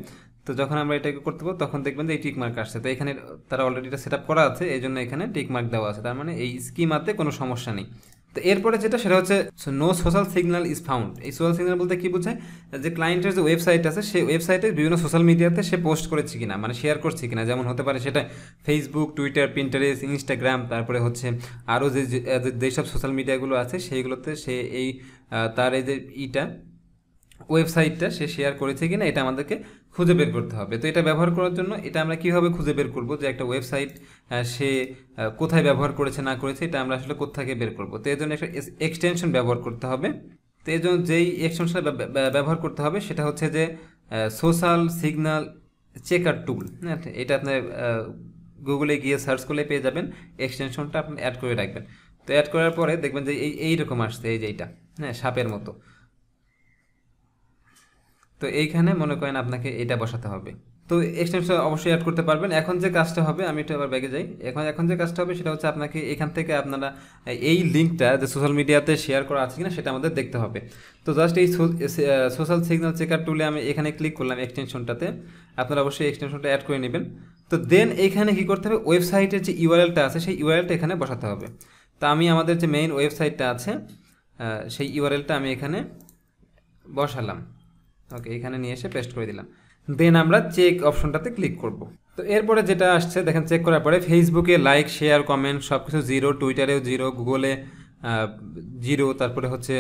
তো যখন আমরা এটাকে করতে পারব, তখন দেখবেন যে এই টিক মার্ক আসছে। তো এখানে তারা অলরেডি এটা সেট করা আছে এই জন্য এখানে টিক মার্ক দেওয়া আছে। তার মানে এই স্কিমাতে কোনো সমস্যা নেই। তো এরপরে যেটা, সেটা হচ্ছে no social signal is found এই সোশ্যাল সিগন্যাল বলতে কি বোঝায়? যে ক্লায়েন্টের যে ওয়েবসাইট আছে, সেই ওয়েবসাইটে বিভিন্ন সোশ্যাল মিডিয়াতে সে পোস্ট করেছে কিনা মানে শেয়ার করছে কিনা। যেমন হতে পারে সেটা ফেসবুক টুইটার প্রিন্টারেস ইনস্টাগ্রাম তারপরে হচ্ছে আরও যে যেসব সোশ্যাল মিডিয়াগুলো আছে, সেইগুলোতে সে এই তার এই যে ইটা ওয়েবসাইটটা সে শেয়ার করেছে কিনা, এটা আমাদেরকে খুঁজে বের করতে হবে। তো এটা ব্যবহার করার জন্য এটা আমরা কীভাবে খুঁজে বের করব যে একটা ওয়েবসাইট সে কোথায় ব্যবহার করেছে, না করেছে, এটা আমরা আসলে কোথাকে বের করব। তো এর জন্য একটা এক্সটেনশন ব্যবহার করতে হবে। তো এর জন্য যেই ব্যব- ব্যবহার করতে হবে সেটা হচ্ছে যে সোশ্যাল সিগন্যাল চেকার টুল হ্যাঁ এটা আপনার গুগলে গিয়ে সার্চ করলে পেয়ে যাবেন। এক্সটেনশনটা আপনি অ্যাড করে রাখবেন। তো অ্যাড করার পরে দেখবেন যে এই, এইরকম আসছে, এই যে এইটা। হ্যাঁ সাপের মতো। তো এইখানে মনে করেন আপনাকে এটা বসাতে হবে। তো এক্সটেনশন অবশ্যই অ্যাড করতে পারবেন। এখন যে কাজটা হবে, আমি একটু আবার ব্যাগে যাই। এখন এখন যে কাজটা হবে, সেটা হচ্ছে আপনাকে এখান থেকে আপনারা এই লিঙ্কটা যে সোশ্যাল মিডিয়াতে শেয়ার করা আছে কিনা, সেটা আমাদের দেখতে হবে। তো জাস্ট এই সোশ্যাল সিগন্যাল চেকার টুলে আমি এখানে ক্লিক করলাম এক্সটেনশনটাতে আপনারা অবশ্যই এক্সটেনশনটা অ্যাড করে নেবেন। তো দেন এইখানে কি করতে হবে? ওয়েবসাইটের যে ইউআরএলটা আছে, সেই ইউআরএলটা এখানে বসাতে হবে। তো আমি আমাদের যে মেইন ওয়েবসাইটটা আছে সেই ইউআরএলটা আমি এখানে বসালাম। ওকে এখানে নিয়ে এসে পেস্ট করে দিলাম। দেন আমরা চেক অপশনটাতে ক্লিক করব। তো এরপরে যেটা আসছে, দেখেন চেক করার পরে ফেসবুকে লাইক শেয়ার কমেন্ট সব কিছু জিরো টুইটারেও জিরো গুগলে জিরো তারপরে হচ্ছে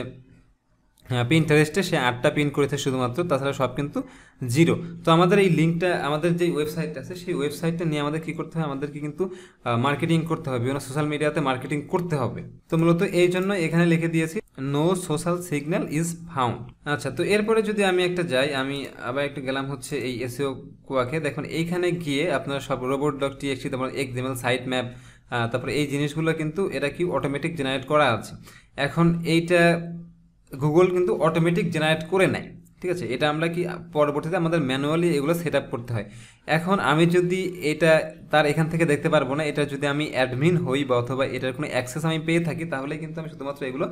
পিনটারেস্টে সে আটটা পিন করেছে শুধুমাত্র, তাছাড়া সব কিন্তু জিরো তো আমাদের এই লিঙ্কটা আমাদের যে ওয়েবসাইটটা আছে, সেই ওয়েবসাইটটা নিয়ে আমাদের কি করতে হবে? আমাদেরকে কিন্তু মার্কেটিং করতে হবে। বিভিন্ন সোশ্যাল মিডিয়াতে মার্কেটিং করতে হবে। তো মূলত এই জন্য এখানে লিখে দিয়েছি no social signal is found আচ্ছা তো এরপরে যদি আমি একটা যাই, আমি আবার একটু গেলাম হচ্ছে এই এসিও কুয়াকে। দেখুন, এইখানে গিয়ে আপনার সব রোবট ডক টিএক্সটি তারপর এক্সএমএল সাইট ম্যাপ তারপরে এই জিনিসগুলো কিন্তু এটা কি অটোমেটিক জেনারেট করা আছে? এখন এইটা গুগল কিন্তু অটোমেটিক জেনারেট করে নেয়, ঠিক আছে? এটা আমরা কি পরবর্তীতে আমাদের ম্যানুয়ালি এগুলো সেট আপ করতে হয়। এখন আমি যদি এটা তার এখান থেকে দেখতে পারব না, এটা যদি আমি অ্যাডমিন হই বা অথবা এটার কোনো অ্যাক্সেস আমি পেয়ে থাকি, তাহলে কিন্তু আমি শুধুমাত্র এগুলো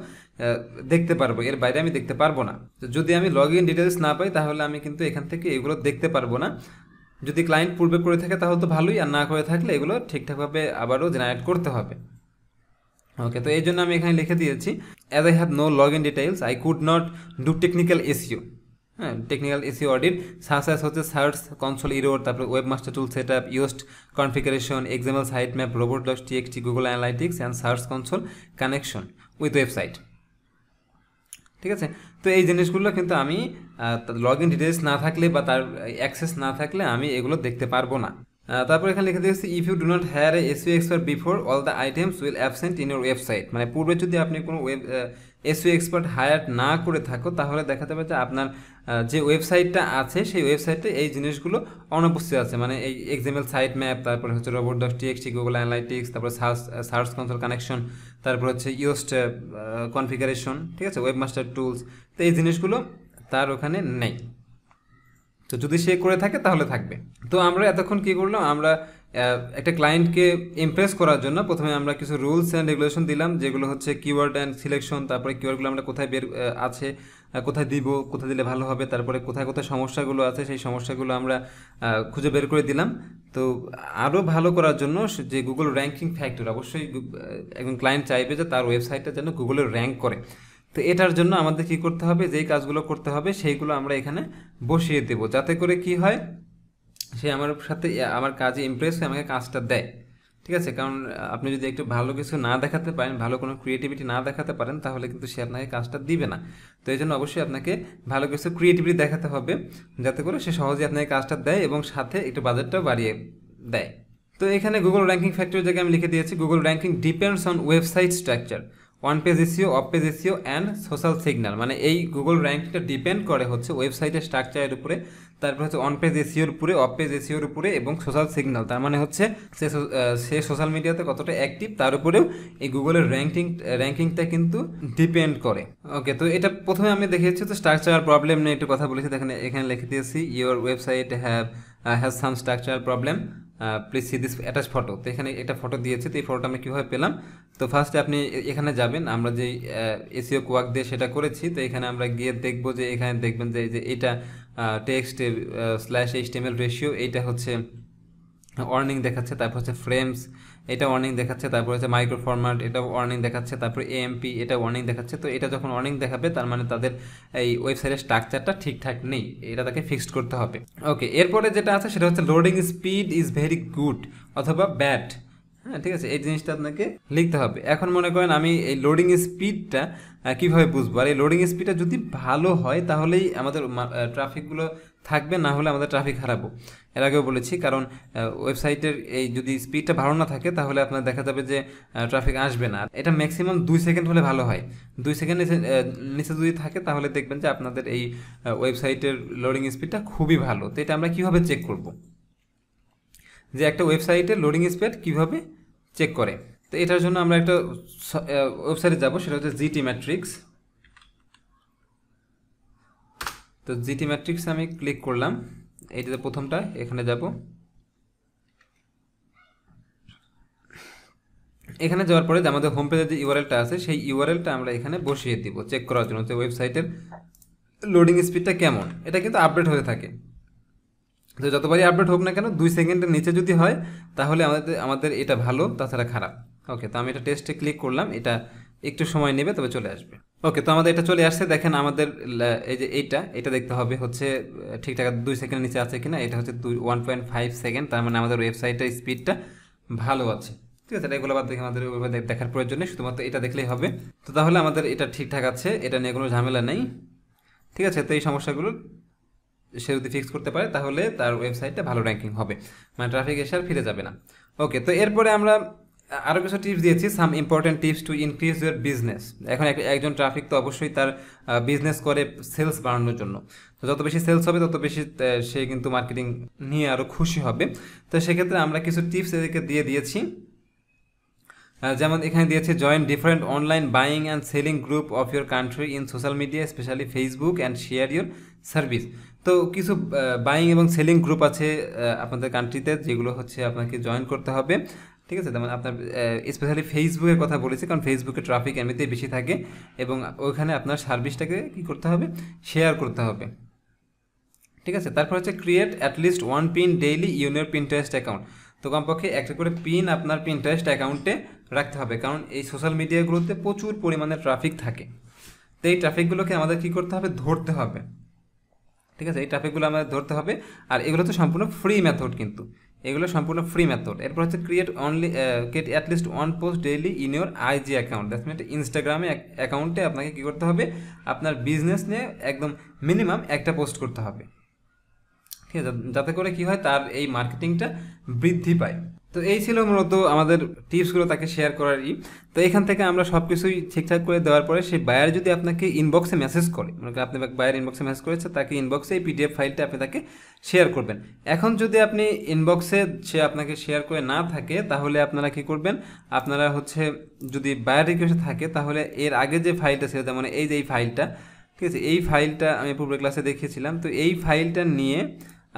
দেখতে পারব। এর বাইরে আমি দেখতে পারব না। যদি আমি লগ ইন ডিটেলস না পাই, তাহলে আমি কিন্তু এখান থেকে এগুলো দেখতে পারব না। যদি ক্লায়েন্ট পূর্বে করে থাকে, তাহলে তো ভালোই। আর না করে থাকলে এগুলো ঠিকঠাকভাবে আবারও জেনারেট করতে হবে। ওকে তো এই জন্য আমি এখানে লিখে দিয়েছি as I have no log in details I could not do technical SEO হ্যাঁ টেকনিক্যাল এসিও অডিট সাকসেস হচ্ছে সার্চ কনসোল ইরোর তারপরে web master tool set up Yoast configuration example site map robot dot TXT Google analytics and search console connection with website ঠিক আছে? তো এই জিনিসগুলো কিন্তু আমি লগ ইন ডিটেলস না থাকলে বা তার অ্যাক্সেস না থাকলে আমি এগুলো দেখতে পারব না। তারপর এখানে লিখে দিয়েছি if you do not hire a SEO expert before all the items will absent in your website মানে পূর্বে যদি আপনি কোনো ওয়েব এসইউ এক্সপার্ট হায়ার না করে থাকো, তাহলে দেখা যাবে যে আপনার যে ওয়েবসাইটটা আছে, সেই ওয়েবসাইটে এই জিনিসগুলো অনুপস্থিত আছে। মানে এই এক্সাম্পল সাইট ম্যাপ তারপরে হচ্ছে robot dot TXT Google analytics তারপরে সার্চ সার্চ কনসোল কানেকশন তারপর হচ্ছে ইউস্ট কনফিগারেশন ঠিক আছে? ওয়েবমাস্টার টুলস তো এই জিনিসগুলো তার ওখানে নেই। তো যদি সে করে থাকে, তাহলে থাকবে। তো আমরা এতক্ষণ কি করলাম? আমরা একটা ক্লায়েন্টকে ইমপ্রেস করার জন্য প্রথমে আমরা কিছু রুলস অ্যান্ড রেগুলেশন দিলাম, যেগুলো হচ্ছে কিওয়ার্ড অ্যান্ড সিলেকশন তারপরে কিওয়ার্ডগুলো আমরা কোথায় বের আছে কোথায় দিব, কোথায় দিলে ভালো হবে, তারপরে কোথায় কোথায় সমস্যাগুলো আছে, সেই সমস্যাগুলো আমরা খুঁজে বের করে দিলাম। তো আরও ভালো করার জন্য যে গুগল র্যাঙ্কিং ফ্যাক্টর অবশ্যই একজন ক্লায়েন্ট চাইবে যে তার ওয়েবসাইটটা যেন গুগলে র্যাঙ্ক করে। তো এটার জন্য আমাদের কি করতে হবে? যেই কাজগুলো করতে হবে, সেইগুলো আমরা এখানে বসিয়ে দেব। যাতে করে কি হয়? সে আমার সাথে, আমার কাজে ইমপ্রেস হয়ে আমাকে কাজটা দেয়। ঠিক আছে? কারণ, আপনি যদি একটু ভালো কিছু না দেখাতে পারেন, ভালো কোনো ক্রিয়েটিভিটি না দেখাতে পারেন, তাহলে কিন্তু সে আপনাকে কাজটা দিবে না। তো এই জন্য অবশ্যই আপনাকে ভালো কিছু ক্রিয়েটিভিটি দেখাতে হবে, যাতে করে সে সহজে আপনাকে কাজটা দেয় এবং সাথে একটু বাজেটটাও বাড়িয়ে দেয়। তো এখানে গুগল র্যাঙ্কিং ফ্যাক্টর জায়গায় আমি লিখে দিয়েছি Google ranking depends on website structure one page SEO off page SEO and social signal মানে এই গুগল র্যাঙ্কিংটা ডিপেন্ড করে হচ্ছে ওয়েবসাইটের স্ট্রাকচারের উপরে, তারপর হচ্ছে অন পেজ এসিওর উপরে অফ পেজ এসিওর উপরে, এবং সোশ্যাল সিগন্যাল তার মানে হচ্ছে সে সে সোশ্যাল মিডিয়াতে কতটা অ্যাক্টিভ তার উপরেও এই গুগলের র্যাঙ্কিং র্যাঙ্কিংটা কিন্তু ডিপেন্ড করে। ওকে তো এটা প্রথমে আমি দেখিয়েছি তো স্ট্রাকচার প্রবলেম নিয়ে একটু কথা বলেছি। দেখেন এখানে লিখে দিয়েছি your website have has some structure problem please see this attach photo তো এখানে একটা ফটো দিয়েছে, তো এই ফটোটা আমি কীভাবে পেলাম? তো ফার্স্টে আপনি এখানে যাবেন, আমরা যে এসিও কোয়াক দিয়ে সেটা করেছি, তো এখানে আমরা গিয়ে দেখব যে এখানে দেখবেন যে এই যে এটা টেক্সট স্ল্যাশ এইচটিএমএল রেশিও এইটা হচ্ছে অর্নিং দেখাচ্ছে, তারপর হচ্ছে ফ্রেমস এটা ওয়ার্নিং দেখাচ্ছে, তারপর হচ্ছে মাইক্রো ফরম্যাট এটা ওয়ার্নিং দেখাচ্ছে, তারপর এএমপি এটা ওয়ার্নিং দেখাচ্ছে। তো এটা যখন ওয়ার্নিং দেখাবে, তার মানে তাদের এই ওয়েবসাইটের স্ট্রাকচারটা ঠিকঠাক নেই। এটা তাকে ফিক্সড করতে হবে। ওকে এরপরে যেটা আছে, সেটা হচ্ছে loading speed is very good অথবা ব্যাড হ্যাঁ ঠিক আছে, এই জিনিসটা আপনাকে লিখতে হবে। এখন মনে করেন আমি এই লোডিং স্পিডটা কীভাবে বুঝব? আর এই লোডিং স্পিডটা যদি ভালো হয়, তাহলেই আমাদের ট্রাফিকগুলো থাকবে, না হলে আমাদের ট্রাফিক হারাবো। এর আগেও বলেছি, কারণ ওয়েবসাইটের এই যদি স্পিডটা ভালো না থাকে, তাহলে আপনার দেখা যাবে যে ট্রাফিক আসবে না। এটা ম্যাক্সিমাম দুই সেকেন্ড হলে ভালো হয়। দুই সেকেন্ড নিচে যদি থাকে, তাহলে দেখবেন যে আপনাদের এই ওয়েবসাইটের লোডিং স্পিডটা খুবই ভালো। তো এটা আমরা কীভাবে চেক করব? যে একটা ওয়েবসাইটের লোডিং স্পিড কীভাবে চেক করে। তো এটার জন্য আমরা একটা ওয়েবসাইটে যাব, সেটা হচ্ছে জিটি ম্যাট্রিক্স তো জিটি ম্যাট্রিক্স আমি ক্লিক করলাম, এইটাতে প্রথমটা, এখানে যাব। এখানে যাওয়ার পরে যে আমাদের হোম পেজের যে ইউআরএলটা আছে, সেই ইউআরএলটা আমরা এখানে বসিয়ে দিব চেক করার জন্য যে ওয়েবসাইটের লোডিং স্পিডটা কেমন। এটা কিন্তু আপডেট হয়ে থাকে। তো যতবারই আপডেট হোক না কেন, দুই সেকেন্ডের নিচে যদি হয়, তাহলে আমাদের আমাদের এটা ভালো, তাছাড়া খারাপ। ওকে তো আমি এটা টেস্টে ক্লিক করলাম, এটা একটু সময় নেবে, তবে চলে আসবে। ওকে তো আমাদের এটা চলে আসছে, দেখেন আমাদের এই যে এইটা, এটা দেখতে হবে হচ্ছে ঠিকঠাক দুই সেকেন্ডের নিচে আছে কিনা, এটা হচ্ছে দুই ওয়ান পয়েন্ট ফাইভ সেকেন্ড তার মানে আমাদের ওয়েবসাইটের স্পিডটা ভালো আছে। ঠিক আছে এগুলো বাদ দেখে আমাদের দেখার প্রয়োজন নেই, শুধুমাত্র এটা দেখলেই হবে। তো তাহলে আমাদের এটা ঠিকঠাক আছে, এটা নিয়ে কোনো ঝামেলা নেই। ঠিক আছে, তো এই সমস্যাগুলো সে যদি ফিক্স করতে পারে, তাহলে তার ওয়েবসাইটটা ভালো র্যাঙ্কিং হবে। মানে ট্রাফিক এসে আর ফিরে যাবে না। ওকে তো এরপরে আমরা আরও কিছু টিপস দিয়েছি some important tips to increase your business এখন একজন ট্রাফিক তো অবশ্যই তার বিজনেস করে সেলস বাড়ানোর জন্য। তো যত বেশি সেলস হবে, তত বেশি সে কিন্তু মার্কেটিং নিয়ে আরও খুশি হবে। তো সেক্ষেত্রে আমরা কিছু টিপস এদেরকে দিয়ে দিয়েছি। যেমন এখানে দিয়েছে join different online buying and selling group of your country in social media specially Facebook and share your service তো কিছু বাইং এবং সেলিং গ্রুপ আছে আপনাদের কান্ট্রিতে যেগুলো হচ্ছে আপনাকে জয়েন করতে হবে। ঠিক আছে? যেমন আপনার স্পেশালি ফেসবুকের কথা বলেছি, কারণ ফেসবুকে ট্রাফিক এমনিতেই বেশি থাকে এবং ওইখানে আপনার সার্ভিসটাকে কী করতে হবে? শেয়ার করতে হবে। ঠিক আছে? তারপর হচ্ছে create at least one pin daily in your Pinterest account তো কমপক্ষে একটা করে পিন আপনার পিনটারেস্ট অ্যাকাউন্টে রাখতে হবে, কারণ এই সোশ্যাল মিডিয়াগুলোতে প্রচুর পরিমাণে ট্রাফিক থাকে। তো এই ট্রাফিকগুলোকে আমাদের কী করতে হবে? ধরতে হবে। ঠিক আছে? এই ট্রাফিকগুলো আমাদের ধরতে হবে। আর এগুলো তো সম্পূর্ণ ফ্রি মেথড কিন্তু। এগুলো সম্পূর্ণ ফ্রি মেথড এরপর হচ্ছে create only create at least one post daily in your IG account that's mean ইনস্টাগ্রামে অ্যাকাউন্টে আপনাকে কী করতে হবে? আপনার বিজনেস নিয়ে একদম মিনিমাম একটা পোস্ট করতে হবে। ঠিক আছে? যাতে করে কি হয়? তার এই মার্কেটিংটা বৃদ্ধি পায়। তো এই ছিল মূলত আমাদের টিপসগুলো তাকে শেয়ার করারই তো এখান থেকে আমরা সব কিছুই ঠিকঠাক করে দেওয়ার পরে সেই বায়ার যদি আপনাকে ইনবক্সে মেসেজ করে, মনে আপনি বায়ার ইনবক্সে মেসেজ করেছে, তাকে ইনবক্সে এই পিডিএফ ফাইলটা আপনি তাকে শেয়ার করবেন। এখন যদি আপনি ইনবক্সে সে আপনাকে শেয়ার করে না থাকে, তাহলে আপনারা কি করবেন? আপনারা হচ্ছে যদি বায়ার রিকোয়েস্ট থাকে, তাহলে এর আগে যে ফাইলটা ছিল যেমন এই যে এই ফাইলটা ঠিক আছে? এই ফাইলটা আমি পূর্বের ক্লাসে দেখিয়েছিলাম। তো এই ফাইলটা নিয়ে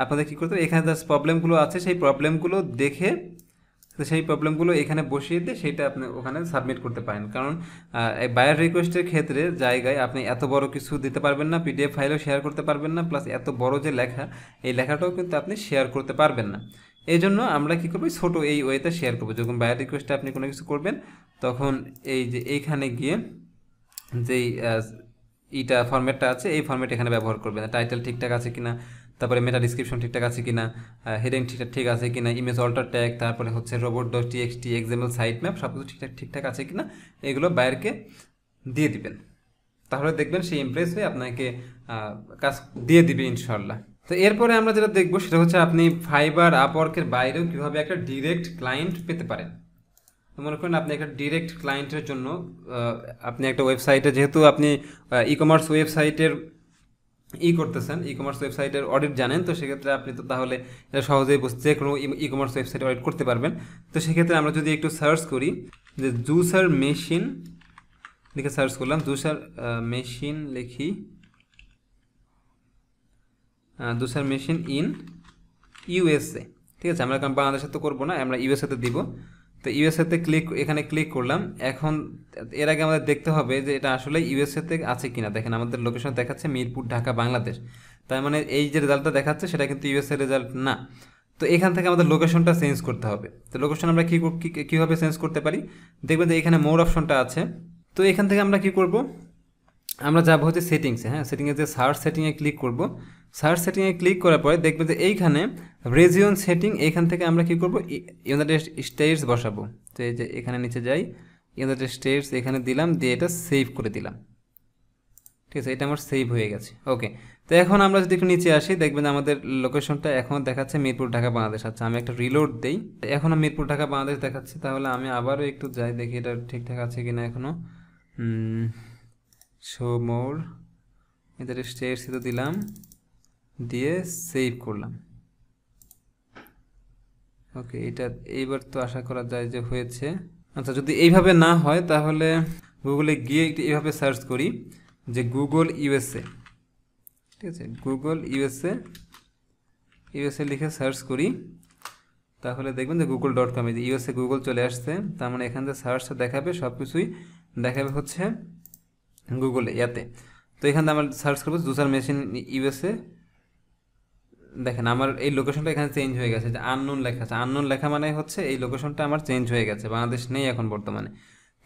আপনাদের কী করতে হবে? এখানে যে প্রবলেমগুলো আছে, সেই প্রবলেমগুলো দেখে তো সেই প্রবলেমগুলো এখানে বসিয়ে দিয়ে সেটা আপনি ওখানে সাবমিট করতে পারেন। কারণ এই বায়ার রিকোয়েস্টের ক্ষেত্রে জায়গায় আপনি এত বড় কিছু দিতে পারবেন না পিডিএফ ফাইলও শেয়ার করতে পারবেন না প্লাস এত বড় যে লেখা, এই লেখাটাও কিন্তু আপনি শেয়ার করতে পারবেন না। এই জন্য আমরা কী করব ছোটো এই ওয়েতে শেয়ার করব। যখন বায়ার রিকোয়েস্টে আপনি কোনো কিছু করবেন, তখন এই যে এইখানে গিয়ে যেই ইটা ফর্মেটটা আছে, এই ফর্মেট এখানে ব্যবহার করবেন। টাইটেল ঠিকঠাক আছে কিনা তারপরে মেটা ডিসক্রিপশন ঠিকঠাক আছে কিনা হেডিং ঠিকঠাক ঠিক আছে কিনা ইমেজ অল্টার ট্যাগ তারপরে হচ্ছে robot dot TXT example site map সব কিছু ঠিকঠাক ঠিকঠাক আছে কিনা, এগুলো বাইরকে দিয়ে দিবেন। তাহলে দেখবেন সেই ইমপ্রেস হয়ে আপনাকে কাজ দিয়ে দিবে ইনশাল্লাহ তো এরপরে আমরা যেটা দেখব সেটা হচ্ছে আপনি ফাইবার আপওয়ার্কের বাইরেও কীভাবে একটা ডিরেক্ট ক্লায়েন্ট পেতে পারেন। মনে করেন আপনি একটা ডিরেক্ট ক্লায়েন্টের জন্য আপনি একটা ওয়েবসাইটে যেহেতু আপনি ই কমার্স ওয়েবসাইটের ই করতেছেন ই কমার্স ওয়েবসাইটের অডিট জানেন, তো সেক্ষেত্রে আপনি তো তাহলে সহজেই যে কোনো ই কমার্স ওয়েবসাইট অডিট করতে পারবেন। তো সেক্ষেত্রে আমরা যদি একটু সার্চ করি, যে জুসার মেশিন লিখে সার্চ করলাম জুসার মেশিন লিখি জুসার মেশিন ইন ইউএসএ ঠিক আছে? আমরা বাংলাদেশে তো করব না, আমরা ইউএসএতে দিব। তো ইউএসএতে ক্লিক এখানে ক্লিক করলাম। এখন এর আগে আমাদের দেখতে হবে যে এটা আসলে ইউএসএতে আছে কিনা। দেখেন আমাদের লোকেশন দেখাচ্ছে মিরপুর, ঢাকা, বাংলাদেশ। তার মানে এই যে রেজাল্টটা দেখাচ্ছে, সেটা কিন্তু ইউএসএ রেজাল্ট না। তো এখান থেকে আমাদের লোকেশনটা চেঞ্জ করতে হবে। তো লোকেশন আমরা কী কীভাবে চেঞ্জ করতে পারি? দেখবেন যে এখানে মোর অপশনটা আছে। তো এখান থেকে আমরা কি করব? আমরা যাব হচ্ছে সেটিংসে হ্যাঁ? সেটিংয়ে যে সার্চ সেটিংয়ে ক্লিক করব। সার্চ সেটিংয়ে ক্লিক করার পরে দেখবে যে এইখানে রেজিওন সেটিং এইখান থেকে আমরা কি করব? ইউনাইটেড স্টেটস বসাবো। তো এই যে এখানে নিচে যাই ইউনাইটেড স্টেটস এখানে দিলাম, দিয়ে এটা সেভ করে দিলাম। ঠিক আছে, এটা আমার সেভ হয়ে গেছে। ওকে তো এখন আমরা যদি একটু নিচে আসি, দেখবেন আমাদের লোকেশনটা এখন দেখাচ্ছে মিরপুর, ঢাকা, বাংলাদেশ। আচ্ছা আমি একটা রিলোড দেই। এখনও মিরপুর, ঢাকা, বাংলাদেশ দেখাচ্ছে, তাহলে আমি আবারও একটু যাই, দেখি এটা ঠিকঠাক আছে কিনা এখনও শো মোর এদের স্টেটস তো দিলাম। দিয়ে সেভ করলাম। ওকে এটা এইবার তো আশা করা যায় যে হয়েছে। আচ্ছা যদি এইভাবে না হয়, তাহলে গুগলে গিয়ে একটু এইভাবে সার্চ করি যে গুগল ইউএসএ ঠিক আছে গুগল ইউএসএ ইউএসএ লিখে সার্চ করি। তাহলে দেখবেন যে Google dot com USA Google চলে আসছে। তার মানে এখান থেকে সার্চটা দেখাবে সব কিছুই দেখাবে হচ্ছে গুগলে ইয়াতে। তো এখান আমরা সার্চ করব জুসার মেশিন ইউএসএ দেখেন, আমার এই লোকেশনটা এখানে চেঞ্জ হয়ে গেছে যে আননোন লেখা আছে। আননোন লেখা মানে হচ্ছে এই লোকেশনটা আমার চেঞ্জ হয়ে গেছে, বাংলাদেশ নেই এখন বর্তমানে।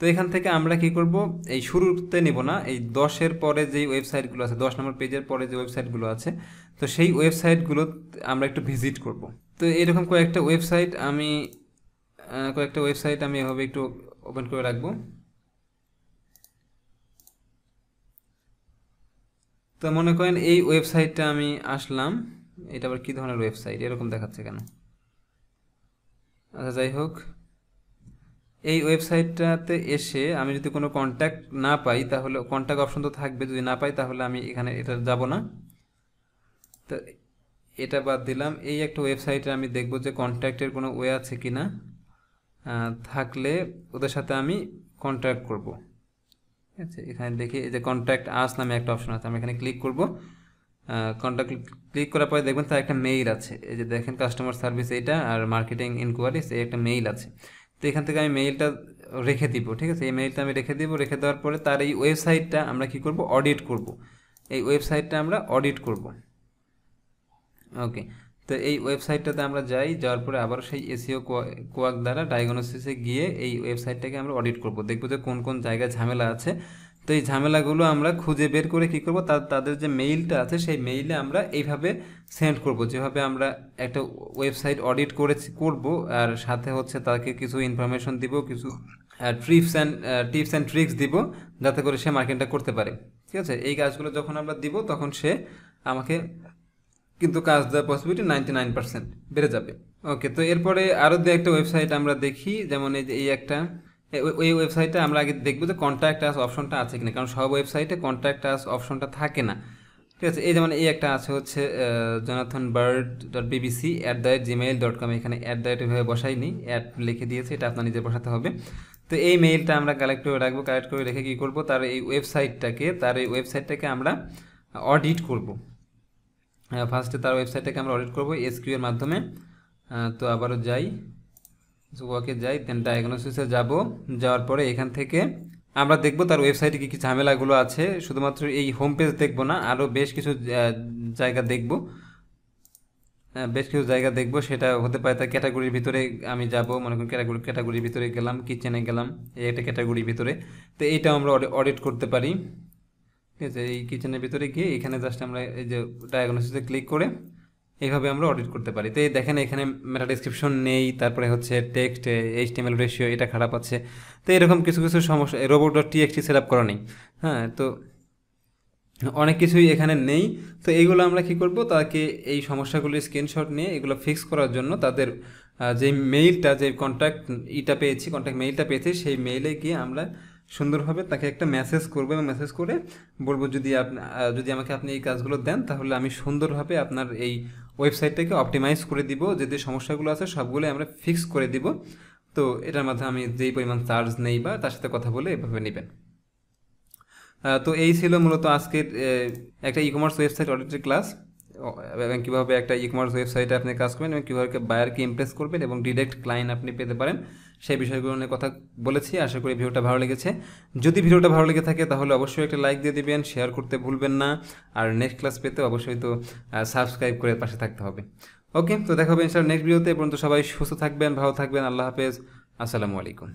তো এখান থেকে আমরা কি করব? এই শুরুতে নিব না, এই দশের পরে যে ওয়েবসাইটগুলো আছে, দশ নম্বর পেজের পরে যে ওয়েবসাইটগুলো আছে, তো সেই ওয়েবসাইটগুলো আমরা একটু ভিজিট করব। তো এরকম কয়েকটা ওয়েবসাইট আমি কয়েকটা ওয়েবসাইট আমি এভাবে একটু ওপেন করে রাখব। তো মনে করেন এই ওয়েবসাইটটা আমি আসলাম। এটা আবার কী ধরনের ওয়েবসাইট এরকম দেখাচ্ছে কেন? আচ্ছা যাই হোক। এই ওয়েবসাইটটাতে এসে আমি যদি কোনো কন্ট্যাক্ট না পাই, তাহলে কন্ট্যাক্ট অপশন তো থাকবে। যদি না পাই, তাহলে আমি এখানে এটা যাব না। তো এটা বাদ দিলাম। এই একটা ওয়েবসাইটে আমি দেখব যে কন্ট্যাক্টের কোনো ওয়ে আছে কি না থাকলে ওদের সাথে আমি কন্ট্যাক্ট করব। ঠিক আছে? এখানে দেখি এই যে কন্ট্যাক্ট আস নামে একটা অপশন আছে। আমি এখানে ক্লিক করব। কন্ট্যাক্ট ক্লিক করার পরে দেখবেন তার একটা মেইল আছে। এই যে দেখেন কাস্টমার সার্ভিস এইটা আর মার্কেটিং ইনকোয়ারিজ এই একটা মেইল আছে। তো এখান থেকে আমি মেইলটা রেখে দিব, ঠিক আছে? এই মেইলটা আমি রেখে দিব, রেখে দেওয়ার পরে তার এই ওয়েবসাইটটা আমরা কি করব? অডিট করব। এই ওয়েবসাইটটা আমরা অডিট করব। ওকে, তো এই ওয়েবসাইটটাতে আমরা যাই, যাওয়ার পরে আবার সেই এসিও কোয়াক দ্বারা ডায়াগনোসিসে গিয়ে এই ওয়েবসাইটটাকে আমরা অডিট করব। দেখব যে কোন কোন জায়গায় ঝামেলা আছে। তো এই ঝামেলাগুলো আমরা খুঁজে বের করে কী করব? তাদের যে মেইলটা আছে, সেই মেইলে আমরা এইভাবে সেন্ড করব। যেভাবে আমরা একটা ওয়েবসাইট অডিট করে করব, আর সাথে হচ্ছে তাকে কিছু ইনফরমেশন দিব, কিছু trips and tips and tricks দিব, যাতে করে সে মার্কেটটা করতে পারে। ঠিক আছে? এই কাজগুলো যখন আমরা দিব, তখন সে আমাকে কিন্তু কাজ দেওয়ার পসিবিলিটি নাইনটি নাইন পার্সেন্ট বেড়ে যাবে। ওকে তো এরপরে আরও দু একটা ওয়েবসাইট আমরা দেখি, যেমন এই যে, এই একটা ওই ওয়েবসাইটে আমরা আগে দেখব যে কন্ট্যাক্ট আস অপশনটা আছে কিনা, কারণ সব ওয়েবসাইটে কন্ট্যাক্ট আস অপশনটা থাকে না। ঠিক আছে? এই যেমন এই একটা আছে হচ্ছে Jonathan Bird dot BBC at the rate Gmail dot com এখানে অ্যাট দ্য রেট এভাবে বসাইনি অ্যাড লিখে দিয়েছে, এটা আপনার নিজে বসাতে হবে। তো এই মেইলটা আমরা কালেক্ট করে রাখব কালেক্ট করে রেখে কী করব? তার এই ওয়েবসাইটটাকে তার এই ওয়েবসাইটটাকে আমরা অডিট করব। ফার্স্টে তার ওয়েবসাইটটাকে আমরা অডিট করব এসকিউ এর মাধ্যমে তো আবারও যাই। ওয়াকে যাই দেন ডায়াগনোসিসে যাব। যাওয়ার পরে এখান থেকে আমরা দেখব তার ওয়েবসাইটে কী কী ঝামেলাগুলো আছে। শুধুমাত্র এই হোম পেজ দেখব না আরও বেশ কিছু জায়গা দেখব। বেশ কিছু জায়গা দেখব, সেটা হতে পারে তার ক্যাটাগরির ভিতরে আমি যাব। মনে করি ক্যাটাগরি ক্যাটাগরির ভিতরে গেলাম কিচেনে গেলাম, এই একটা ক্যাটাগরির ভিতরে। তো এইটাও আমরা অডিট করতে পারি। ঠিক আছে, এই কিচেনের ভিতরে গিয়ে এখানে জাস্ট আমরা এই যে ডায়াগনোসিসে ক্লিক করে এইভাবে আমরা অডিট করতে পারি। তো এই দেখেন এখানে মেটা ডিসক্রিপশন নেই, তারপরে হচ্ছে টেক্সট এইচ টিএমএল রেশিও এটা খারাপ আছে। তো এরকম কিছু কিছু সমস্যা robot dot TXT set up করা নেই। হ্যাঁ তো অনেক কিছুই এখানে নেই। তো এইগুলো আমরা কি করব? তাকে এই সমস্যাগুলির স্ক্রিনশট নিয়ে এগুলো ফিক্স করার জন্য তাদের যে মেইলটা যে কন্ট্যাক্ট ইটা পেয়েছি কন্ট্যাক্ট মেইলটা পেয়েছি, সেই মেইলে গিয়ে আমরা সুন্দরভাবে তাকে একটা মেসেজ করব এবং মেসেজ করে বলব, যদি আপনি, যদি আমাকে আপনি এই কাজগুলো দেন, তাহলে আমি সুন্দরভাবে আপনার এই ওয়েবসাইটটাকে অপটিমাইজ করে দিব, যে যে সমস্যাগুলো আছে সবগুলো আমরা ফিক্স করে দিব। তো এটার মাধ্যমে আমি যেই পরিমাণ চার্জ নেই বা তার সাথে কথা বলে এভাবে নেবেন। তো এই ছিল মূলত আজকের একটা ই কমার্স ওয়েবসাইট অডিটের ক্লাস এবং কীভাবে একটা ই কমার্স ওয়েবসাইটে আপনি কাজ করবেন এবং কীভাবে বায়ারকে ইমপ্রেস করবেন এবং ডিরেক্ট ক্লায়েন্ট আপনি পেতে পারেন, সেই বিষয়গুলো নিয়ে কথা বলেছি। আশা করি ভিডিওটা ভালো লেগেছে। যদি ভিডিওটা ভালো লেগে থাকে তাহলে অবশ্যই একটা লাইক দিয়ে দিবেন শেয়ার করতে ভুলবেন না। আর নেক্সট ক্লাস পেতে অবশ্যই তো সাবস্ক্রাইব করে পাশে থাকতে হবে। ওকে তো দেখা হবে নেক্সট ভিডিওতে পর্যন্ত সবাই সুস্থ থাকবেন, ভালো থাকবেন, আল্লাহ হাফেজ। আসসালামু আলাইকুম।